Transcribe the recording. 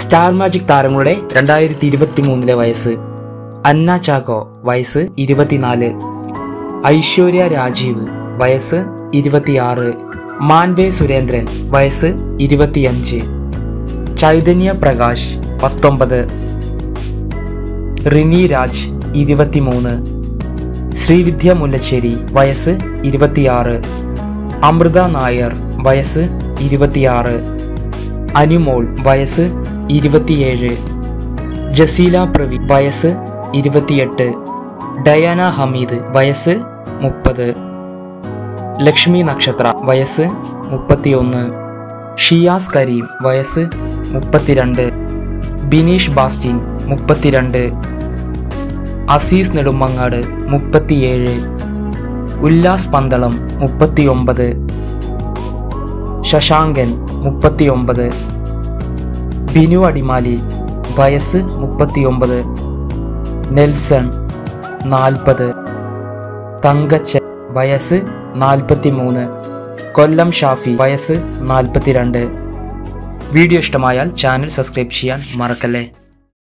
Star magic താരങ്ങളുടെ രണ്ടായിരത്തി ഇരുപത്തി മൂന്നിലെ വയസ്സ്. അന്ന ചാക്കോ വയസ്സ് ഇരുപത്തിനാല്. ഐശ്വര്യ രാജീവ് വയസ്സ് ഇരുപത്തിയാറ്. മാൻവേ സുരേന്ദ്രൻ വയസ്സ് ഇരുപത്തിയഞ്ച്. ചൈതന്യ പ്രകാശ് പത്തൊമ്പത്. റിനി രാജ് ഇരുപത്തിമൂന്ന്. ശ്രീവിദ്യ മുല്ലശ്ശേരി വയസ്സ് ഇരുപത്തിയാറ്. അമൃത നായർ വയസ്സ് ഇരുപത്തിയാറ്. അനുമോൾ വയസ്സ് ഇരുപത്തിയേഴ്. ജസീല പ്രവി വയസ്സ് ഇരുപത്തിയെട്ട്. ഡയാന ഹമീദ് വയസ്സ് മുപ്പത്. ലക്ഷ്മി നക്ഷത്ര വയസ്സ് മുപ്പത്തിയൊന്ന്. ഷിയാസ് കരീം വയസ്സ് മുപ്പത്തിരണ്ട്. ബിനീഷ് ബാസ്റ്റിൻ മുപ്പത്തിരണ്ട്. അസീസ് നെടുമങ്ങാട് മുപ്പത്തിയേഴ്. ഉല്ലാസ് പന്തളം മുപ്പത്തിയൊമ്പത്. ശശാങ്കൻ മുപ്പത്തിയൊമ്പത്. ബിനു അടിമാലി വയസ്സ് മുപ്പത്തിയൊമ്പത് നെൽസൺ നാൽപ്പത് തങ്കച്ചൻ വയസ്സ് നാൽപ്പത്തിമൂന്ന് കൊല്ലം ഷാഫി വയസ്സ് നാൽപ്പത്തിരണ്ട്. വീഡിയോ ഇഷ്ടമായാൽ ചാനൽ സബ്സ്ക്രൈബ് ചെയ്യാൻ മറക്കല്ലേ?